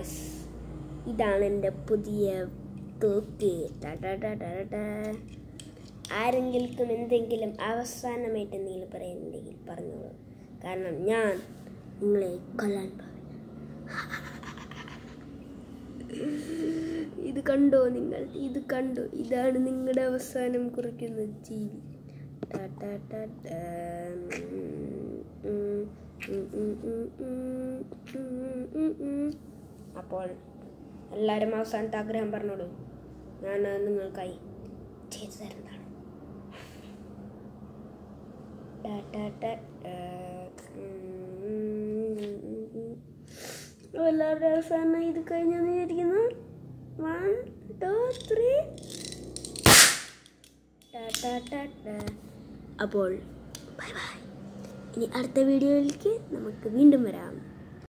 Guys ഇതാണ് എന്റെ പുതിയ തോക്ക്. ആരെങ്കിലും എന്തെങ്കിലും അവസാനമായിട്ട് എന്തെങ്കിലും പറയുന്നുണ്ടെങ്കിൽ പറഞ്ഞോളൂ കാരണം ഞാൻ നിങ്ങളെ കൊല്ലാൻ ഇത് കണ്ടോ നിങ്ങൾ ഇത് കണ്ടു ഇതാണ് നിങ്ങളുടെ അവസാനം കുറിക്കുന്ന ജീവി ടാ ടാ. അപ്പോൾ എല്ലാവരും അവസാനത്തെ ആഗ്രഹം പറഞ്ഞോളൂ. ഞാൻ നിങ്ങൾക്കായി ചെയ്തു തരുന്നതാണ്. എല്ലാവരുടെ അവസാനം ഇത് കഴിഞ്ഞെന്ന് വിചാരിക്കുന്നു. One two three. അപ്പോൾ ബൈ ബൈ ഇനി അടുത്ത വീഡിയോയിലേക്ക് നമുക്ക് വീണ്ടും വരാം.